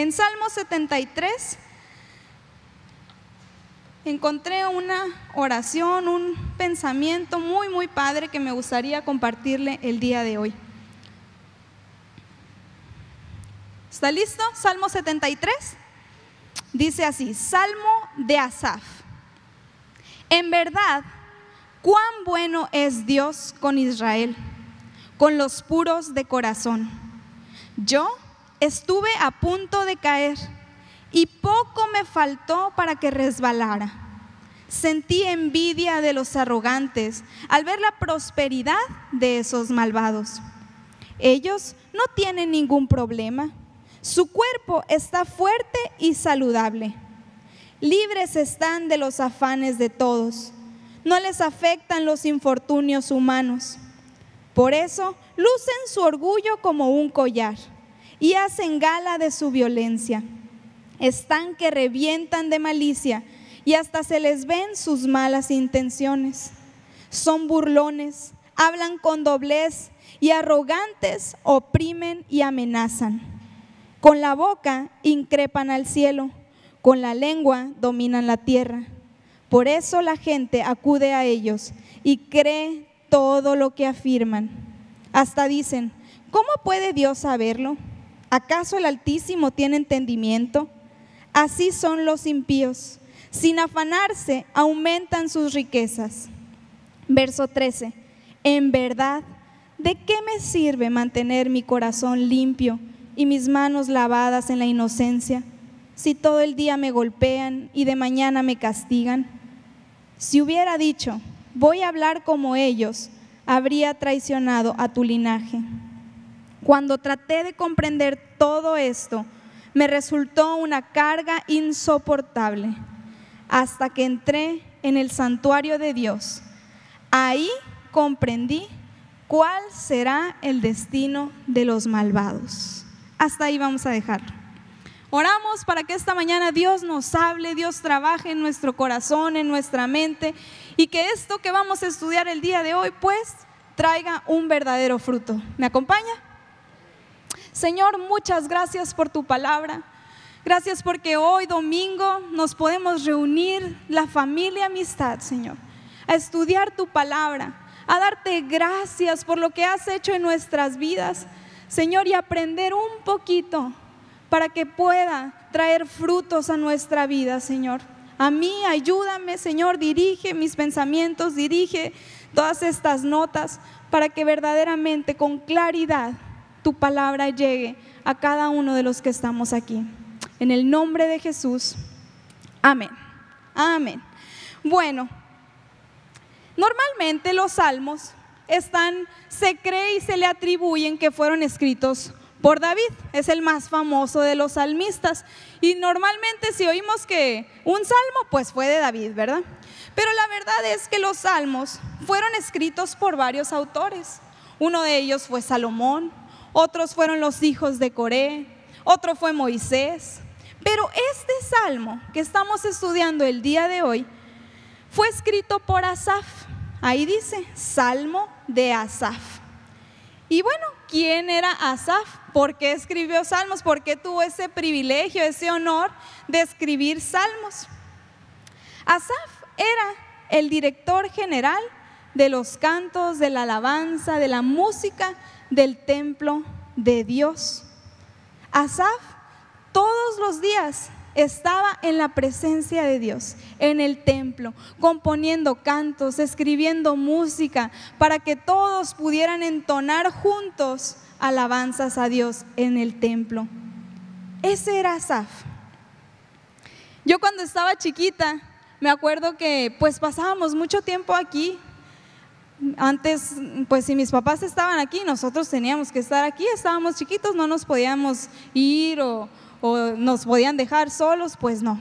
En Salmo 73 encontré una oración, un pensamiento muy, muy padre que me gustaría compartirle el día de hoy. ¿Está listo? Salmo 73. Dice así, Salmo de Asaf. En verdad, cuán bueno es Dios con Israel, con los puros de corazón. Yo estuve a punto de caer y poco me faltó para que resbalara. Sentí envidia de los arrogantes al ver la prosperidad de esos malvados. Ellos no tienen ningún problema. Su cuerpo está fuerte y saludable. Libres están de los afanes de todos. No les afectan los infortunios humanos. Por eso lucen su orgullo como un collar y hacen gala de su violencia están que revientan de malicia y hasta se les ven sus malas intenciones. Son burlones, hablan con doblez y arrogantes oprimen y amenazan. Con la boca increpan al cielo, con la lengua dominan la tierra. Por eso la gente acude a ellos y cree todo lo que afirman. Hasta dicen, ¿cómo puede Dios saberlo? ¿Acaso el Altísimo tiene entendimiento? Así son los impíos. Sin afanarse, aumentan sus riquezas. Verso 13. En verdad, ¿de qué me sirve mantener mi corazón limpio y mis manos lavadas en la inocencia si todo el día me golpean y de mañana me castigan? Si hubiera dicho, voy a hablar como ellos, habría traicionado a tu linaje. Cuando traté de comprender todo esto, me resultó una carga insoportable hasta que entré en el santuario de Dios. Ahí comprendí cuál será el destino de los malvados. Hasta ahí vamos a dejarlo. Oramos para que esta mañana Dios nos hable, Dios trabaje en nuestro corazón, en nuestra mente y que esto que vamos a estudiar el día de hoy pues traiga un verdadero fruto. ¿Me acompaña? Señor, muchas gracias por tu palabra. Gracias porque hoy domingo nos podemos reunir la familia amistad, Señor, a estudiar tu palabra, a darte gracias por lo que has hecho en nuestras vidas, Señor, y aprender un poquito para que pueda traer frutos a nuestra vida, Señor. A mí, ayúdame, Señor, dirige mis pensamientos, dirige todas estas notas para que verdaderamente con claridad tu palabra llegue a cada uno de los que estamos aquí. En el nombre de Jesús. Amén. Amén. Bueno, normalmente los salmos están, se cree y se le atribuyen que fueron escritos por David, es el más famoso de los salmistas. Y normalmente si oímos que un salmo, pues fue de David, ¿verdad? Pero la verdad es que los salmos fueron escritos por varios autores. Uno de ellos fue Salomón, otros fueron los hijos de Coré, otro fue Moisés. Pero este salmo que estamos estudiando el día de hoy fue escrito por Asaf. Ahí dice, Salmo de Asaf. Y bueno, ¿quién era Asaf? ¿Por qué escribió salmos? ¿Por qué tuvo ese privilegio, ese honor de escribir salmos? Asaf era el director general de los cantos, de la alabanza, de la música del templo de Dios. Asaf todos los días estaba en la presencia de Dios, en el templo, componiendo cantos, escribiendo música, para que todos pudieran entonar juntos alabanzas a Dios en el templo. Ese era Asaf. Yo cuando estaba chiquita, me acuerdo que pues pasábamos mucho tiempo aquí antes, pues si mis papás estaban aquí, nosotros teníamos que estar aquí, estábamos chiquitos, no nos podíamos ir o, nos podían dejar solos, pues no.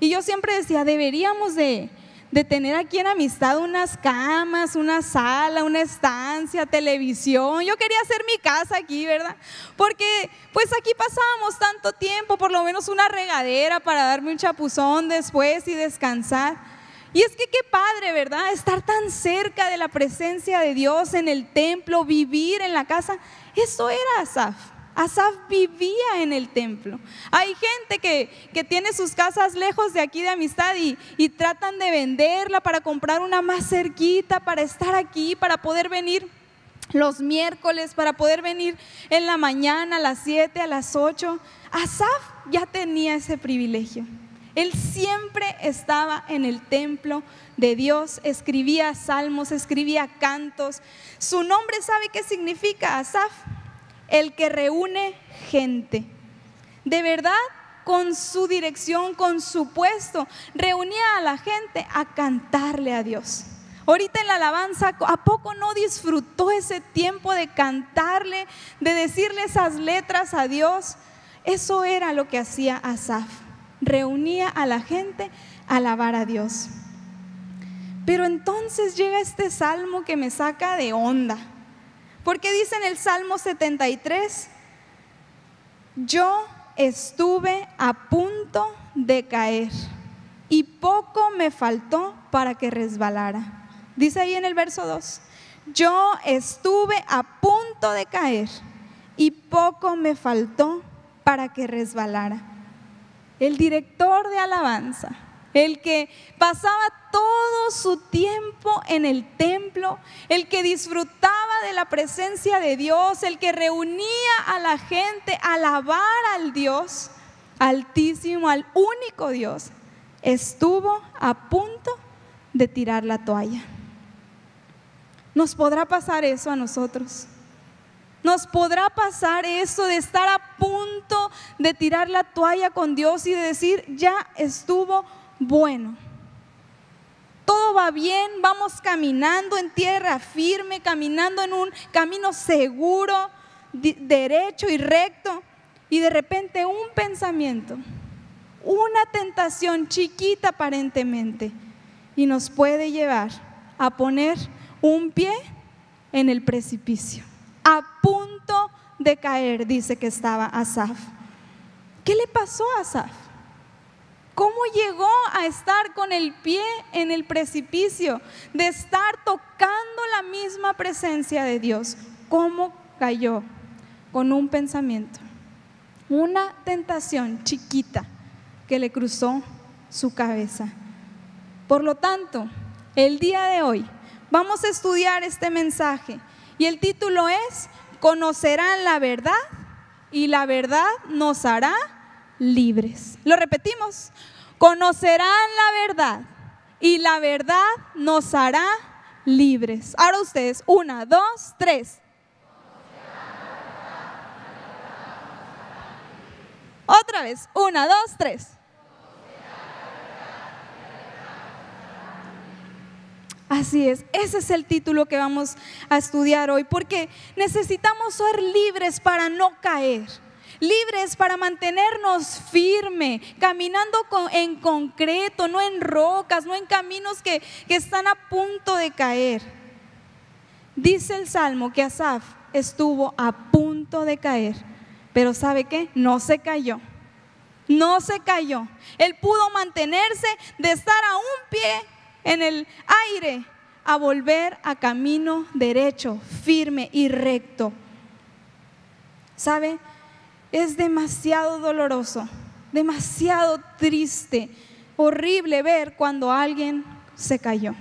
Y yo siempre decía, deberíamos de, de tener aquí en amistad unas camas, una sala, una estancia, televisión. Yo quería hacer mi casa aquí, ¿verdad? Porque pues aquí pasábamos tanto tiempo, por lo menos una regadera para darme un chapuzón después y descansar. Y es que qué padre, ¿verdad? Estar tan cerca de la presencia de Dios en el templo, vivir en la casa. Eso era Asaf. Asaf vivía en el templo. Hay gente que, tiene sus casas lejos de aquí de amistad y, y tratan de venderla para comprar una más cerquita, para estar aquí, para poder venir los miércoles, para poder venir en la mañana a las 7, a las 8. Asaf ya tenía ese privilegio. Él siempre estaba en el templo de Dios, escribía salmos, escribía cantos. Su nombre sabe qué significa Asaf, el que reúne gente. De verdad, con su dirección, con su puesto, reunía a la gente a cantarle a Dios. Ahorita en la alabanza, ¿a poco no disfrutó ese tiempo de cantarle, de decirle esas letras a Dios? Eso era lo que hacía Asaf. Reunía a la gente a alabar a Dios. Pero entonces llega este salmo que me saca de onda. Porque dice en el Salmo 73, yo estuve a punto de caer y poco me faltó para que resbalara. Dice ahí en el verso 2, yo estuve a punto de caer y poco me faltó para que resbalara. El director de alabanza, el que pasaba todo su tiempo en el templo, el que disfrutaba de la presencia de Dios, el que reunía a la gente a alabar al Dios altísimo, al único Dios, estuvo a punto de tirar la toalla. ¿Nos podrá pasar eso a nosotros? Nos podrá pasar eso de estar a punto de tirar la toalla con Dios y de decir, ya estuvo bueno. Todo va bien, vamos caminando en tierra firme, caminando en un camino seguro, derecho y recto. Y de repente un pensamiento, una tentación chiquita aparentemente, y nos puede llevar a poner un pie en el precipicio, punto de caer, dice que estaba Asaf. ¿Qué le pasó a Asaf? ¿Cómo llegó a estar con el pie en el precipicio, de estar tocando la misma presencia de Dios? ¿Cómo cayó? Con un pensamiento, una tentación chiquita que le cruzó su cabeza. Por lo tanto, el día de hoy Vamos a estudiar este mensaje y el título es, conocerán la verdad y la verdad nos hará libres. Lo repetimos, conocerán la verdad y la verdad nos hará libres. Ahora ustedes, una, dos, tres. Otra vez, una, dos, tres. Así es, ese es el título que vamos a estudiar hoy, porque necesitamos ser libres para no caer, libres para mantenernos firme, caminando en concreto, no en rocas, no en caminos que, que están a punto de caer. Dice el Salmo que Asaf estuvo a punto de caer, pero ¿sabe qué? No se cayó. No se cayó. Él pudo mantenerse de estar a un pie en el aire a volver a camino derecho, firme y recto. ¿Sabe? Es demasiado doloroso, demasiado triste, horrible ver cuando alguien se cayó.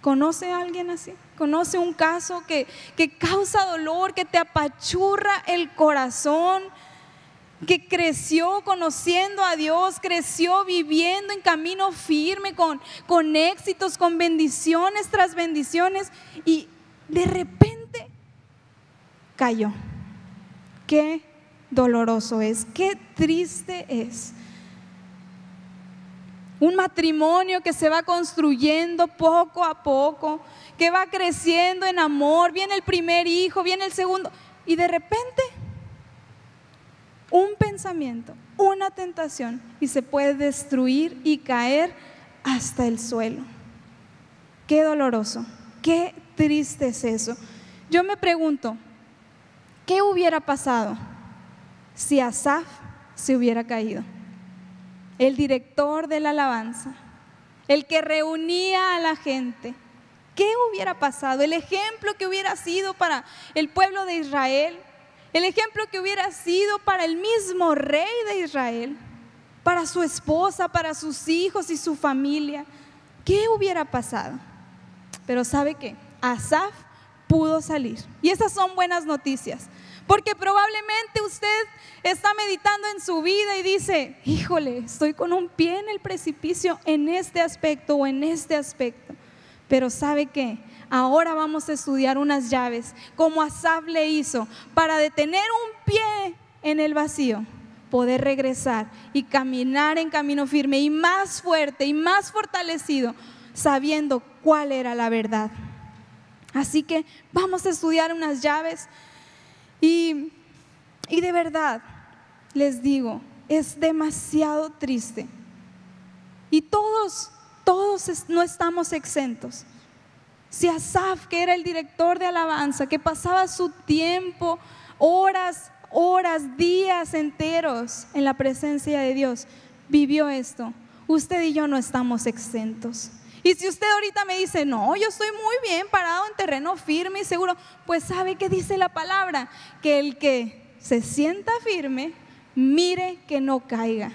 ¿Conoce a alguien así? ¿Conoce un caso que, que causa dolor, que te apachurra el corazón? Que creció conociendo a Dios, creció viviendo en camino firme, con, con éxitos, con bendiciones tras bendiciones, y de repente cayó. Qué doloroso es, qué triste es. Un matrimonio que se va construyendo poco a poco, que va creciendo en amor, viene el primer hijo, viene el segundo, y de repente un pensamiento, una tentación y se puede destruir y caer hasta el suelo. Qué doloroso, qué triste es eso. Yo me pregunto, ¿qué hubiera pasado si Asaf se hubiera caído? El director de la alabanza, el que reunía a la gente. ¿Qué hubiera pasado? El ejemplo que hubiera sido para el pueblo de Israel el ejemplo que hubiera sido para el mismo rey de Israel, para su esposa, para sus hijos y su familia. ¿Qué hubiera pasado? Pero ¿sabe qué? Asaf pudo salir. Y esas son buenas noticias. Porque probablemente usted está meditando en su vida y dice, híjole, estoy con un pie en el precipicio en este aspecto o en este aspecto. Pero ¿sabe qué? Ahora vamos a estudiar unas llaves, como Asaf le hizo, para detener un pie en el vacío, poder regresar y caminar en camino firme y más fuerte y más fortalecido, sabiendo cuál era la verdad. Así que vamos a estudiar unas llaves y, y de verdad, les digo, es demasiado triste. Y todos, todos no estamos exentos. Si Asaf, que era el director de alabanza, que pasaba su tiempo, horas, horas, días enteros en la presencia de Dios, vivió esto, usted y yo no estamos exentos. Y si usted ahorita me dice, no, yo estoy muy bien parado en terreno firme y seguro, pues sabe que dice la palabra, que el que se sienta firme, mire que no caiga.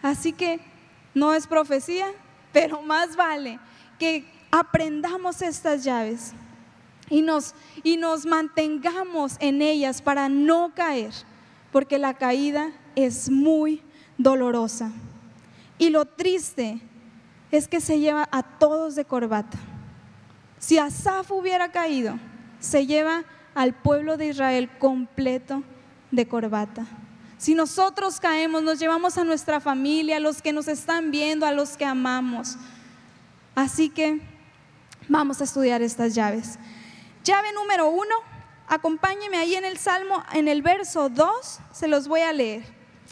Así que no es profecía, pero más vale que aprendamos estas llaves y nos, y nos mantengamos en ellas para no caer, porque la caída es muy dolorosa. Y lo triste es que se lleva a todos de corbata. Si Asaf hubiera caído, se lleva al pueblo de Israel completo de corbata. Si nosotros caemos, nos llevamos a nuestra familia, a los que nos están viendo, a los que amamos. Así que vamos a estudiar estas llaves. Llave número uno, acompáñeme ahí en el Salmo, en el verso 2, se los voy a leer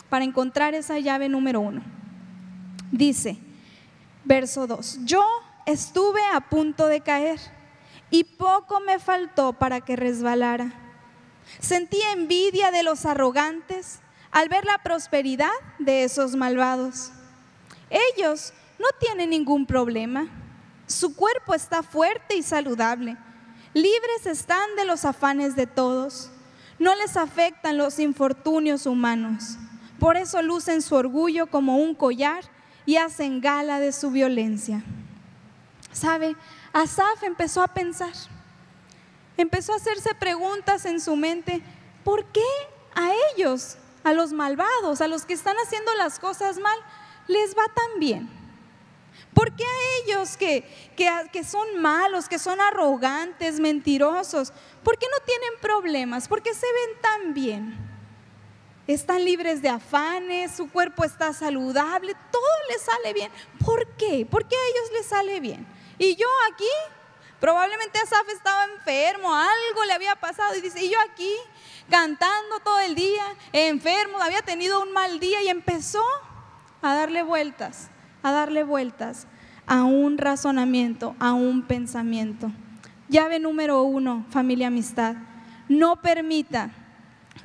para encontrar esa llave número uno. Dice, Verso 2. Yo estuve a punto de caer y poco me faltó para que resbalara. Sentí envidia de los arrogantes al ver la prosperidad de esos malvados. Ellos no tienen ningún problema. Su cuerpo está fuerte y saludable. Libres están de los afanes de todos. No les afectan los infortunios humanos. Por eso lucen su orgullo como un collar y hacen gala de su violencia. ¿Sabe? Asaf empezó a pensar, empezó a hacerse preguntas en su mente, ¿por qué a ellos, a los malvados, a los que están haciendo las cosas mal, les va tan bien? ¿Por qué a ellos que, que, que, son malos, que son arrogantes, mentirosos, por qué no tienen problemas? ¿Por qué se ven tan bien? están libres de afanes, su cuerpo está saludable, todo les sale bien. ¿Por qué? ¿Por qué a ellos les sale bien? Y yo aquí, probablemente Asaf estaba enfermo, algo le había pasado y dice, y yo aquí cantando todo el día, enfermo, había tenido un mal día y empezó a darle vueltas, a darle vueltas a un razonamiento, a un pensamiento. Llave número uno, familia amistad. No permita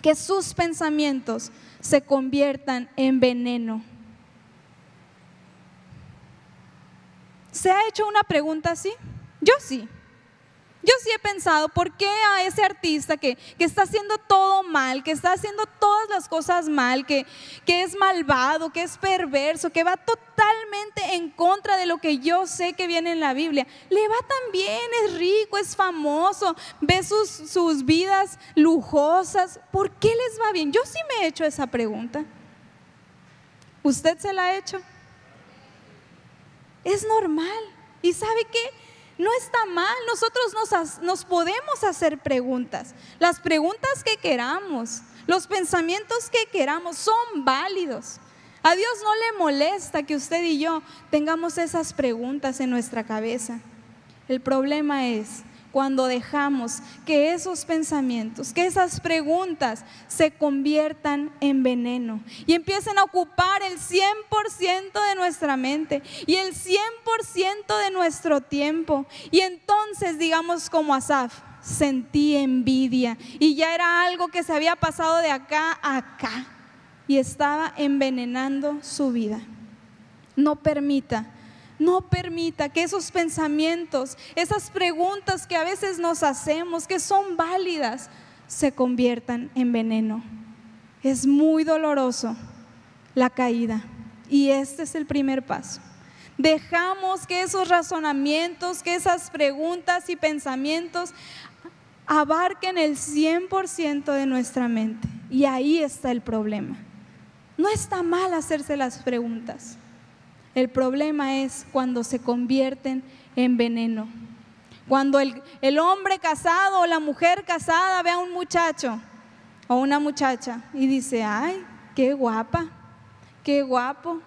que sus pensamientos se conviertan en veneno. ¿Se ha hecho una pregunta así? Yo sí. Yo sí he pensado, ¿por qué a ese artista que, está haciendo todo mal, que está haciendo todas las cosas mal, que, que es malvado, que es perverso, que va totalmente en contra de lo que yo sé que viene en la Biblia, le va tan bien, es rico, es famoso, ve sus, sus vidas lujosas, ¿por qué les va bien? Yo sí me he hecho esa pregunta. ¿Usted se la ha hecho? Es normal. ¿Y sabe qué? No está mal, nosotros nos, nos, podemos hacer preguntas. Las preguntas que queramos, los pensamientos que queramos son válidos. A Dios no le molesta que usted y yo tengamos esas preguntas en nuestra cabeza. El problema es cuando dejamos que esos pensamientos, que esas preguntas se conviertan en veneno y empiecen a ocupar el 100% de nuestra mente y el 100% de nuestro tiempo. Y entonces digamos como Asaf, sentí envidia y ya era algo que se había pasado de acá a acá y estaba envenenando su vida. No permita no permita que esos pensamientos, esas preguntas que a veces nos hacemos, que son válidas, se conviertan en veneno. Es muy doloroso la caída y este es el primer paso. Dejamos que esos razonamientos, que esas preguntas y pensamientos abarquen el 100% de nuestra mente. Y ahí está el problema. No está mal hacerse las preguntas. El problema es cuando se convierten en veneno. Cuando el, el, hombre casado o la mujer casada ve a un muchacho o una muchacha y dice, ay, qué guapa, qué guapo.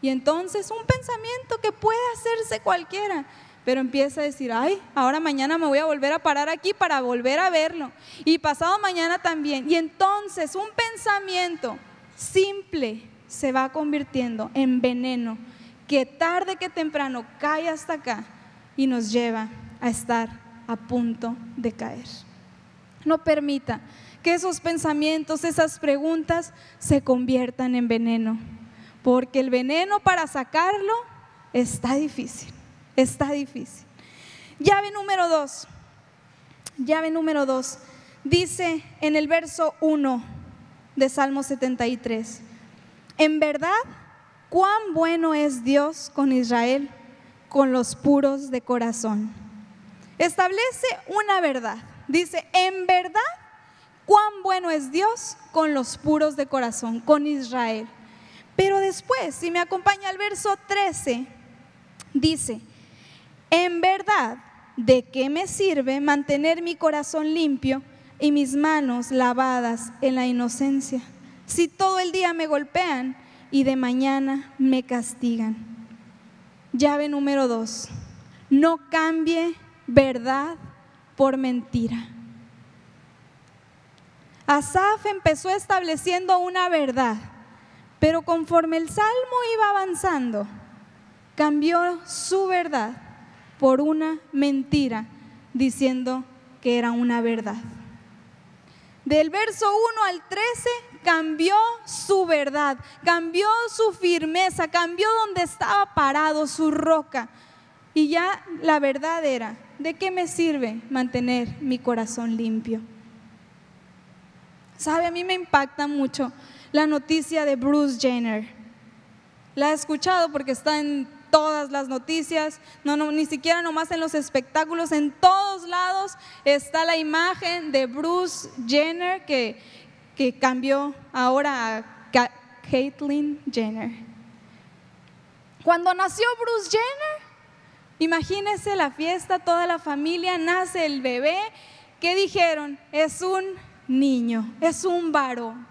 Y entonces un pensamiento que puede hacerse cualquiera, pero empieza a decir, ay, ahora mañana me voy a volver a parar aquí para volver a verlo. Y pasado mañana también. Y entonces un pensamiento simple se va convirtiendo en veneno que tarde que temprano cae hasta acá y nos lleva a estar a punto de caer. No permita que esos pensamientos, esas preguntas se conviertan en veneno, porque el veneno para sacarlo está difícil, está difícil. Llave número dos, llave número dos, dice en el verso 1 de Salmo 73, en verdad, cuán bueno es Dios con Israel, con los puros de corazón. Establece una verdad. Dice, en verdad, cuán bueno es Dios con los puros de corazón, con Israel. Pero después, si me acompaña al verso 13, dice, en verdad, ¿de qué me sirve mantener mi corazón limpio y mis manos lavadas en la inocencia? Si todo el día me golpean y de mañana me castigan. Llave número dos, no cambie verdad por mentira. Asaf empezó estableciendo una verdad, pero conforme el salmo iba avanzando, cambió su verdad por una mentira, diciendo que era una verdad. Del verso 1 al 13 cambió su verdad, cambió su firmeza, cambió donde estaba parado, su roca. Y ya la verdad era, ¿de qué me sirve mantener mi corazón limpio? Sabe, a mí me impacta mucho la noticia de Bruce Jenner. La he escuchado porque está en todas las noticias, no, ni siquiera nomás en los espectáculos, en todos lados está la imagen de Bruce Jenner que, que cambió ahora a Caitlyn Jenner. Cuando nació Bruce Jenner, imagínense la fiesta, toda la familia, nace el bebé, ¿qué dijeron? Es un niño, es un varón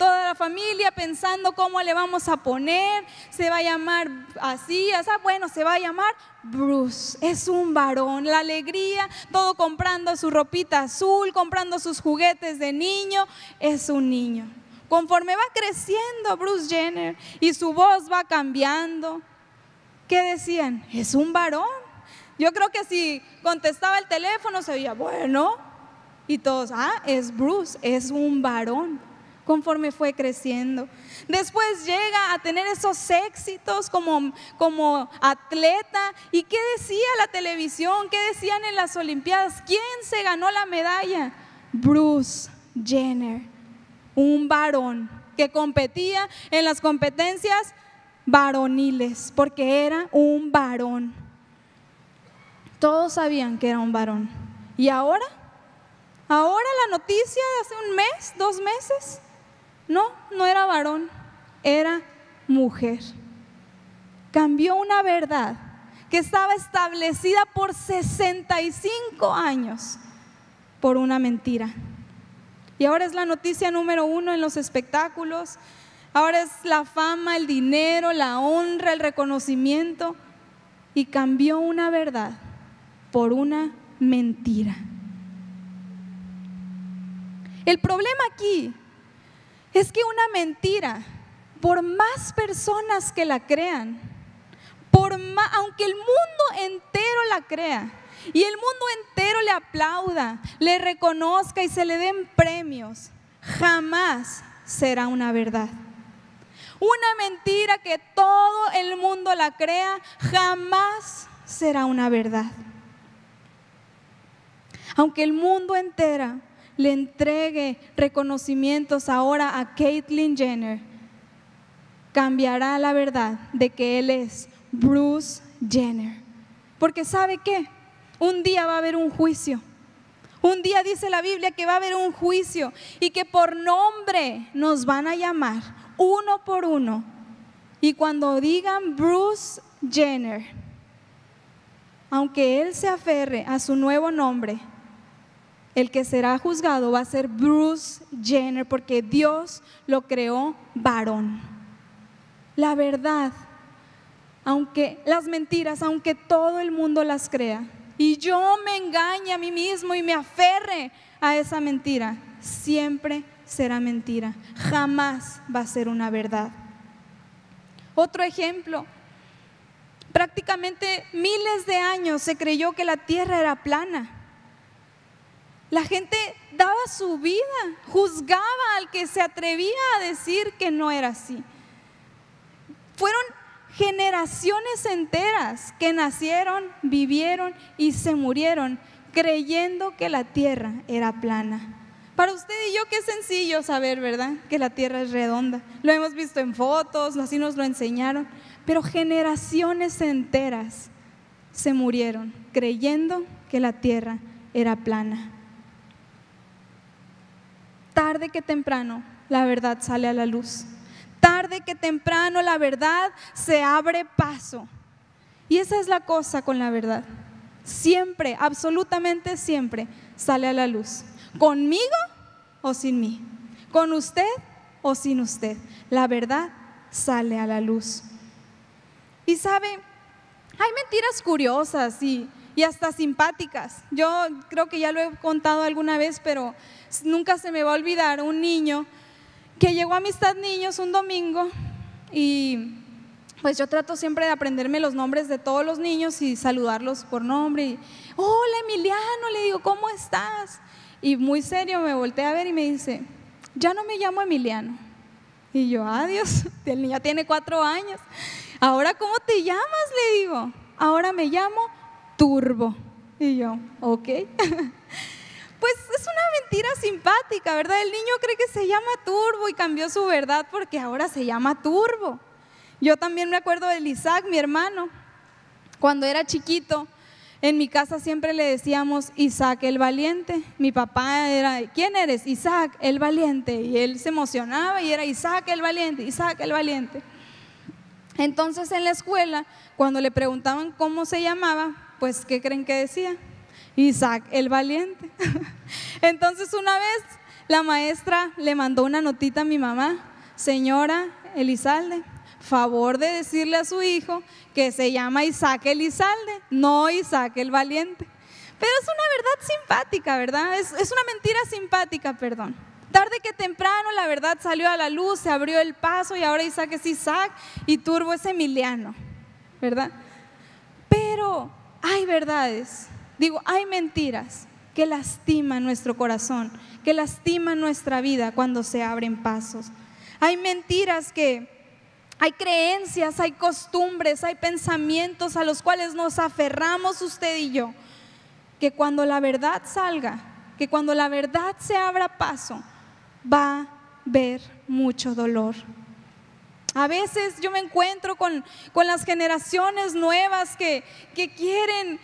toda la familia pensando cómo le vamos a poner, se va a llamar así, bueno, se va a llamar Bruce, es un varón, la alegría, todo comprando su ropita azul, comprando sus juguetes de niño, es un niño. Conforme va creciendo Bruce Jenner y su voz va cambiando, ¿qué decían? Es un varón. Yo creo que si contestaba el teléfono se oía, bueno, y todos, ah, es Bruce, es un varón conforme fue creciendo. Después llega a tener esos éxitos como, como atleta. ¿Y qué decía la televisión? ¿Qué decían en las Olimpiadas? ¿Quién se ganó la medalla? Bruce Jenner, un varón que competía en las competencias varoniles, porque era un varón. Todos sabían que era un varón. ¿Y ahora? Ahora la noticia de hace un mes, dos meses, no, no era varón, era mujer. Cambió una verdad que estaba establecida por 65 años por una mentira. Y ahora es la noticia número uno en los espectáculos. Ahora es la fama, el dinero, la honra, el reconocimiento. Y cambió una verdad por una mentira. El problema aquí es que una mentira, por más personas que la crean, por aunque el mundo entero la crea y el mundo entero le aplauda, le reconozca y se le den premios, jamás será una verdad. Una mentira que todo el mundo la crea, jamás será una verdad. Aunque el mundo entero le entregue reconocimientos ahora a Caitlyn Jenner, cambiará la verdad de que él es Bruce Jenner. Porque sabe qué? Un día va a haber un juicio. Un día dice la Biblia que va a haber un juicio y que por nombre nos van a llamar uno por uno. Y cuando digan Bruce Jenner, aunque él se aferre a su nuevo nombre, el que será juzgado va a ser Bruce Jenner porque Dios lo creó varón. La verdad, aunque las mentiras, aunque todo el mundo las crea, y yo me engañe a mí mismo y me aferre a esa mentira, siempre será mentira, jamás va a ser una verdad. Otro ejemplo, prácticamente miles de años se creyó que la tierra era plana. La gente daba su vida, juzgaba al que se atrevía a decir que no era así. Fueron generaciones enteras que nacieron, vivieron y se murieron creyendo que la tierra era plana. Para usted y yo qué sencillo saber, ¿verdad? Que la tierra es redonda. Lo hemos visto en fotos, así nos lo enseñaron, pero generaciones enteras se murieron creyendo que la tierra era plana tarde que temprano la verdad sale a la luz. Tarde que temprano la verdad se abre paso. Y esa es la cosa con la verdad. Siempre, absolutamente siempre sale a la luz. Conmigo o sin mí. Con usted o sin usted. La verdad sale a la luz. Y sabe, hay mentiras curiosas y, y hasta simpáticas. Yo creo que ya lo he contado alguna vez, pero nunca se me va a olvidar un niño que llegó a Amistad Niños un domingo y pues yo trato siempre de aprenderme los nombres de todos los niños y saludarlos por nombre. Y, Hola Emiliano, le digo, ¿cómo estás? Y muy serio me volteé a ver y me dice, ya no me llamo Emiliano. Y yo, adiós, el niño tiene cuatro años. Ahora, ¿cómo te llamas? Le digo, ahora me llamo Turbo. Y yo, ok. Pues es una mentira simpática, ¿verdad? El niño cree que se llama Turbo y cambió su verdad porque ahora se llama Turbo. Yo también me acuerdo de Isaac, mi hermano. Cuando era chiquito, en mi casa siempre le decíamos Isaac el valiente. Mi papá era, ¿quién eres? Isaac el valiente. Y él se emocionaba y era Isaac el valiente, Isaac el valiente. Entonces en la escuela, cuando le preguntaban cómo se llamaba, pues ¿qué creen que decía? Isaac el valiente. Entonces una vez la maestra le mandó una notita a mi mamá, señora Elizalde, favor de decirle a su hijo que se llama Isaac Elizalde, no Isaac el valiente. Pero es una verdad simpática, ¿verdad? Es, es una mentira simpática, perdón. Tarde que temprano la verdad salió a la luz, se abrió el paso y ahora Isaac es Isaac y Turbo es Emiliano, ¿verdad? Pero hay verdades Digo, hay mentiras que lastiman nuestro corazón, que lastiman nuestra vida cuando se abren pasos. Hay mentiras que, hay creencias, hay costumbres, hay pensamientos a los cuales nos aferramos usted y yo, que cuando la verdad salga, que cuando la verdad se abra paso, va a haber mucho dolor. A veces yo me encuentro con, las generaciones nuevas que, que quieren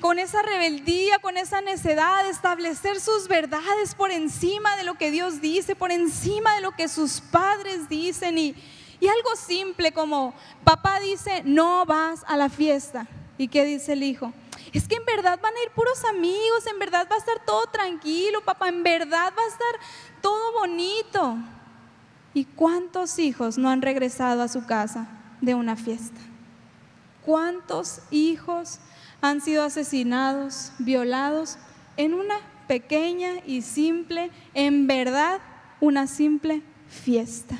con esa rebeldía, con esa necedad de establecer sus verdades por encima de lo que Dios dice, por encima de lo que sus padres dicen. Y, y algo simple como, papá dice, no vas a la fiesta. ¿Y qué dice el hijo? Es que en verdad van a ir puros amigos, en verdad va a estar todo tranquilo, papá, en verdad va a estar todo bonito. ¿Y cuántos hijos no han regresado a su casa de una fiesta? ¿Cuántos hijos han sido asesinados, violados en una pequeña y simple, en verdad, una simple fiesta.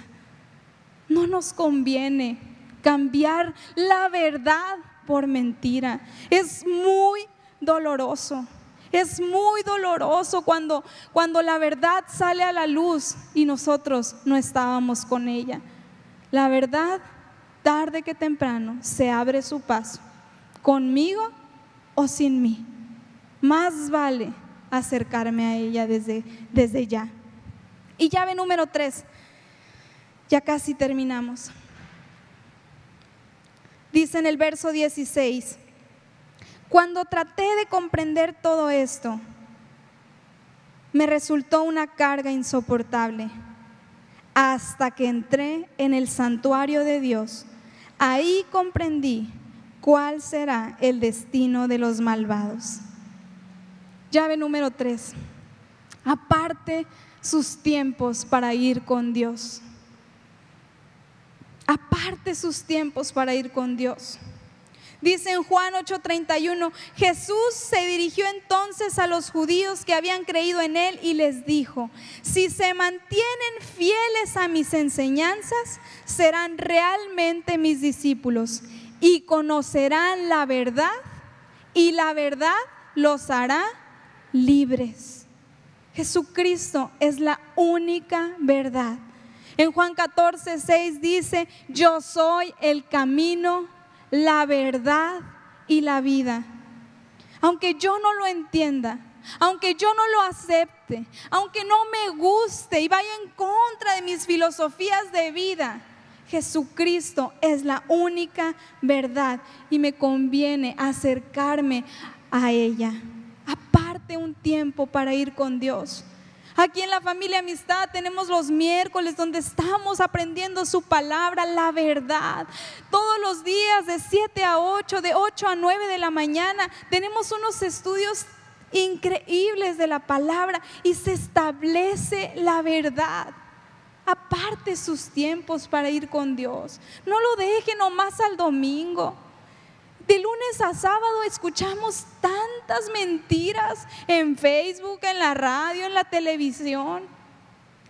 No nos conviene cambiar la verdad por mentira. Es muy doloroso. Es muy doloroso cuando, cuando la verdad sale a la luz y nosotros no estábamos con ella. La verdad, tarde que temprano, se abre su paso. Conmigo o sin mí. Más vale acercarme a ella desde, desde ya. Y llave número tres, ya casi terminamos. Dice en el verso 16, cuando traté de comprender todo esto, me resultó una carga insoportable hasta que entré en el santuario de Dios. Ahí comprendí cuál será el destino de los malvados. Llave número 3. Aparte sus tiempos para ir con Dios. Aparte sus tiempos para ir con Dios. Dice en Juan 8:31, Jesús se dirigió entonces a los judíos que habían creído en él y les dijo, si se mantienen fieles a mis enseñanzas, serán realmente mis discípulos y conocerán la verdad y la verdad los hará libres. Jesucristo es la única verdad. En Juan 14, 6 dice, yo soy el camino, la verdad y la vida. Aunque yo no lo entienda, aunque yo no lo acepte, aunque no me guste y vaya en contra de mis filosofías de vida, Jesucristo es la única verdad y me conviene acercarme a ella. Aparte un tiempo para ir con Dios. Aquí en la familia Amistad tenemos los miércoles donde estamos aprendiendo su palabra, la verdad. Todos los días de 7 a 8, de 8 a 9 de la mañana, tenemos unos estudios increíbles de la palabra y se establece la verdad. Aparte sus tiempos para ir con Dios. No lo deje nomás al domingo. De lunes a sábado escuchamos tantas mentiras en Facebook, en la radio, en la televisión.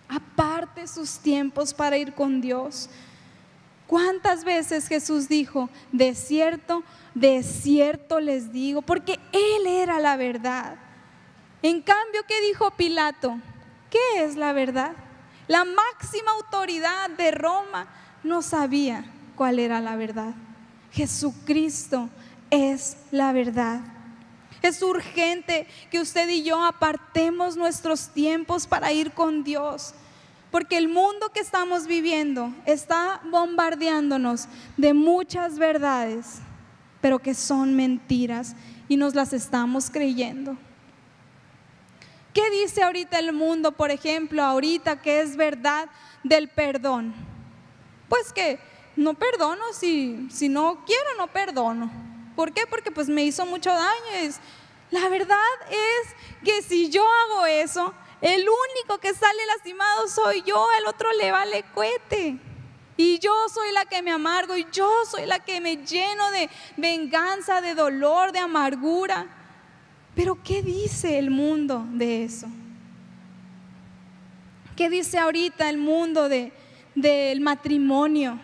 Aparte sus tiempos para ir con Dios. ¿Cuántas veces Jesús dijo, de cierto, de cierto les digo, porque Él era la verdad? En cambio, ¿qué dijo Pilato? ¿Qué es la verdad? La máxima autoridad de Roma no sabía cuál era la verdad. Jesucristo es la verdad. Es urgente que usted y yo apartemos nuestros tiempos para ir con Dios. Porque el mundo que estamos viviendo está bombardeándonos de muchas verdades, pero que son mentiras y nos las estamos creyendo. ¿Qué dice ahorita el mundo, por ejemplo, ahorita que es verdad del perdón? Pues que no perdono, si, si no quiero, no perdono. ¿Por qué? Porque pues me hizo mucho daño. la verdad es que si yo hago eso, el único que sale lastimado soy yo, el otro le vale cuete. Y yo soy la que me amargo y yo soy la que me lleno de venganza, de dolor, de amargura. Pero ¿qué dice el mundo de eso? ¿Qué dice ahorita el mundo de, del matrimonio?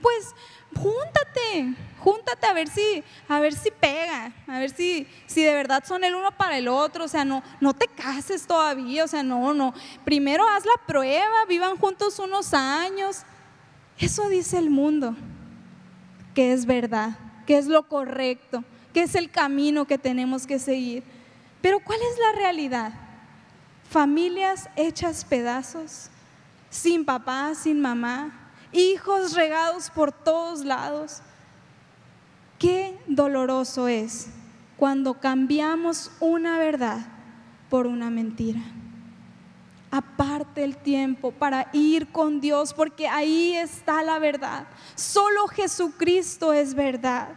Pues júntate, júntate a ver si, a ver si pega, a ver si, si de verdad son el uno para el otro, o sea, no, no te cases todavía, o sea, no, no, primero haz la prueba, vivan juntos unos años. Eso dice el mundo, que es verdad, que es lo correcto, que es el camino que tenemos que seguir. Pero ¿cuál es la realidad? Familias hechas pedazos, sin papá, sin mamá, hijos regados por todos lados. Qué doloroso es cuando cambiamos una verdad por una mentira. Aparte el tiempo para ir con Dios, porque ahí está la verdad. Solo Jesucristo es verdad.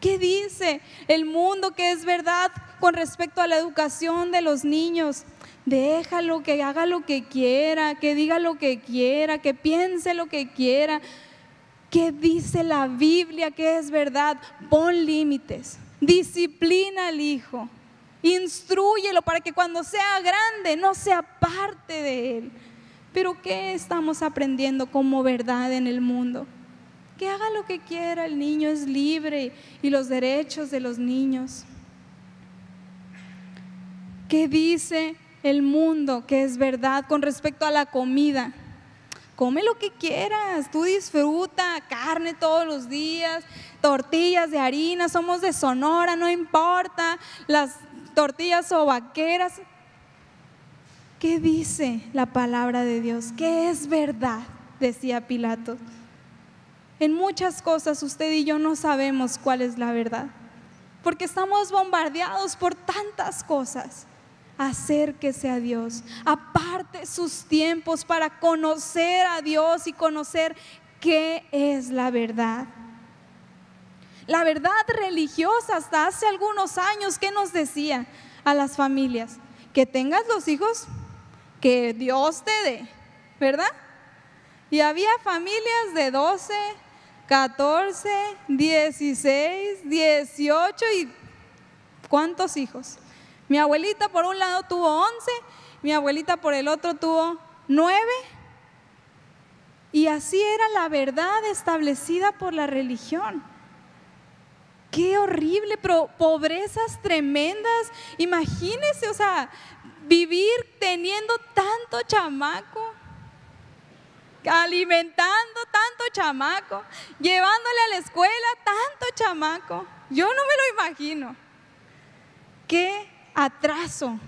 ¿Qué dice el mundo que es verdad con respecto a la educación de los niños? Déjalo que haga lo que quiera, que diga lo que quiera, que piense lo que quiera. ¿Qué dice la Biblia que es verdad? Pon límites, disciplina al hijo, instruyelo para que cuando sea grande no sea parte de él. Pero ¿qué estamos aprendiendo como verdad en el mundo? Que haga lo que quiera, el niño es libre y los derechos de los niños. ¿Qué dice el mundo que es verdad con respecto a la comida. Come lo que quieras, tú disfruta carne todos los días, tortillas de harina, somos de Sonora, no importa, las tortillas o vaqueras, ¿qué dice la palabra de Dios? ¿Qué es verdad? Decía Pilato. En muchas cosas usted y yo no sabemos cuál es la verdad, porque estamos bombardeados por tantas cosas. Acérquese a Dios, aparte sus tiempos para conocer a Dios y conocer qué es la verdad. La verdad religiosa hasta hace algunos años, ¿qué nos decía a las familias? Que tengas los hijos que Dios te dé, ¿verdad? Y había familias de 12, 14, 16, 18 y ¿cuántos hijos? Mi abuelita por un lado tuvo 11, mi abuelita por el otro tuvo 9. Y así era la verdad establecida por la religión. Qué horrible, pero pobrezas tremendas. Imagínese, o sea, vivir teniendo tanto chamaco, alimentando tanto chamaco, llevándole a la escuela tanto chamaco. Yo no me lo imagino. Qué atraso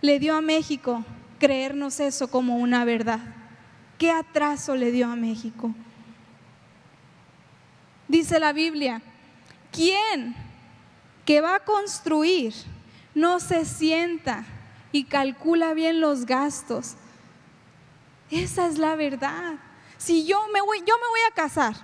le dio a México creernos eso como una verdad. ¿Qué atraso le dio a México? Dice la Biblia ¿Quién que va a construir no se sienta y calcula bien los gastos? Esa es la verdad. Si yo me voy, yo me voy a casar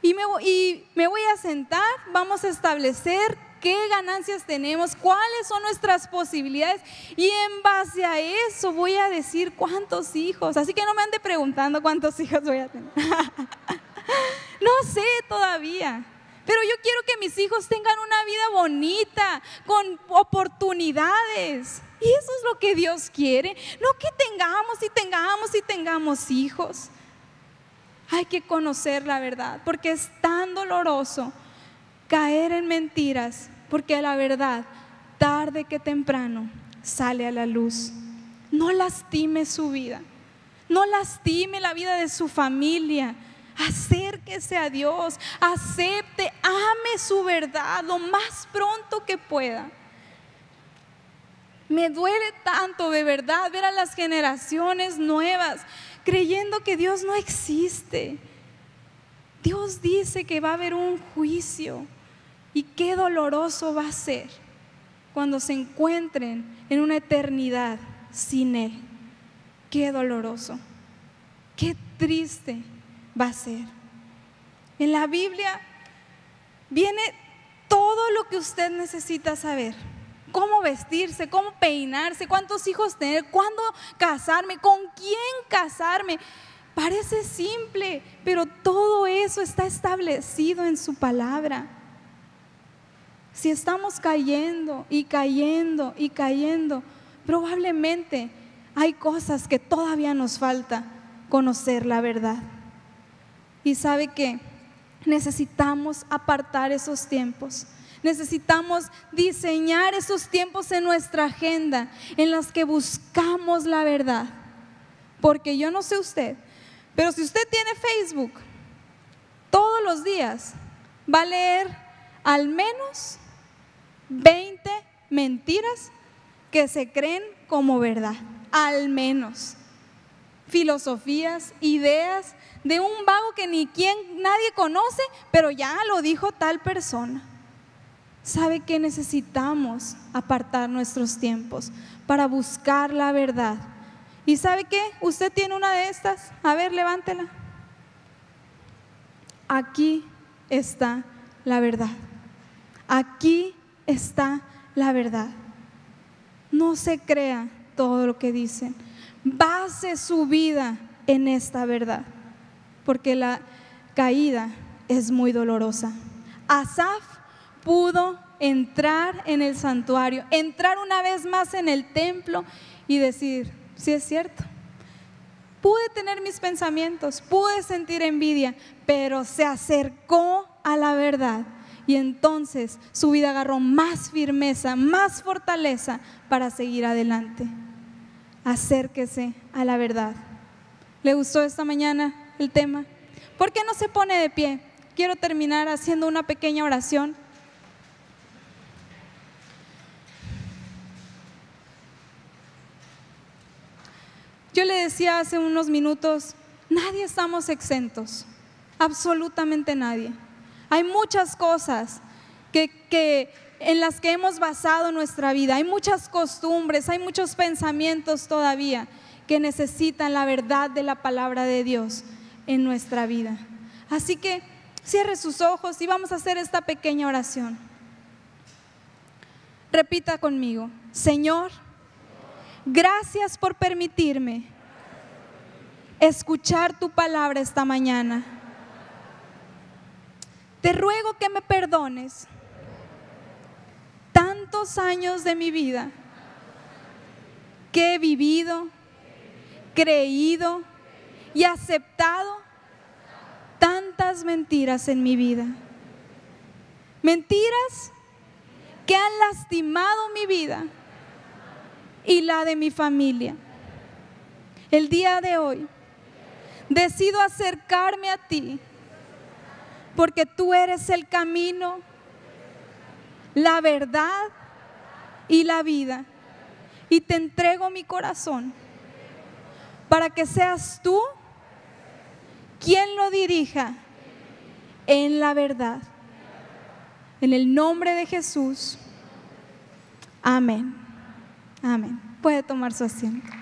y me, y me voy a sentar, vamos a establecer qué ganancias tenemos, cuáles son nuestras posibilidades y en base a eso voy a decir cuántos hijos. Así que no me ande preguntando cuántos hijos voy a tener. no sé todavía. Pero yo quiero que mis hijos tengan una vida bonita, con oportunidades. Y eso es lo que Dios quiere. No que tengamos y tengamos y tengamos hijos. Hay que conocer la verdad, porque es tan doloroso caer en mentiras, porque la verdad, tarde que temprano, sale a la luz. No lastime su vida, no lastime la vida de su familia, acérquese a Dios, acepte, ame su verdad lo más pronto que pueda. Me duele tanto de verdad ver a las generaciones nuevas creyendo que Dios no existe. Dios dice que va a haber un juicio y qué doloroso va a ser cuando se encuentren en una eternidad sin Él. Qué doloroso, qué triste va a ser. En la Biblia viene todo lo que usted necesita saber. Cómo vestirse, cómo peinarse, cuántos hijos tener, cuándo casarme, con quién casarme. Parece simple, pero todo eso está establecido en su palabra. Si estamos cayendo y cayendo y cayendo, probablemente hay cosas que todavía nos falta conocer la verdad. Y sabe que necesitamos apartar esos tiempos. Necesitamos diseñar esos tiempos en nuestra agenda en los que buscamos la verdad. Porque yo no sé usted, pero si usted tiene Facebook, todos los días va a leer al menos 20 mentiras que se creen como verdad. Al menos. Filosofías, ideas de un vago que ni quien nadie conoce, pero ya lo dijo tal persona. ¿Sabe que necesitamos apartar nuestros tiempos para buscar la verdad? ¿Y sabe qué? Usted tiene una de estas. A ver, levántela. Aquí está la verdad. Aquí está la verdad. No se crea todo lo que dicen. Base su vida en esta verdad porque la caída es muy dolorosa. Asaf pudo entrar en el santuario, entrar una vez más en el templo y decir, sí es cierto, pude tener mis pensamientos, pude sentir envidia, pero se acercó a la verdad y entonces su vida agarró más firmeza, más fortaleza para seguir adelante. Acérquese a la verdad. ¿Le gustó esta mañana? el tema. ¿Por qué no se pone de pie? Quiero terminar haciendo una pequeña oración. Yo le decía hace unos minutos, nadie estamos exentos, absolutamente nadie. Hay muchas cosas que, en las que hemos basado nuestra vida, hay muchas costumbres, hay muchos pensamientos todavía que necesitan la verdad de la palabra de Dios en nuestra vida. Así que cierre sus ojos y vamos a hacer esta pequeña oración. Repita conmigo, Señor, Gracias por permitirme escuchar tu palabra esta mañana. Te ruego que me perdones tantos años de mi vida que he vivido, creído y aceptado tantas mentiras en mi vida. Mentiras que han lastimado mi vida y la de mi familia. El día de hoy decido acercarme a ti porque tú eres el camino, la verdad y la vida. Y te entrego mi corazón para que seas tú quien lo dirija en la verdad. En el nombre de Jesús. Amén. Amén. Puede tomar su asiento.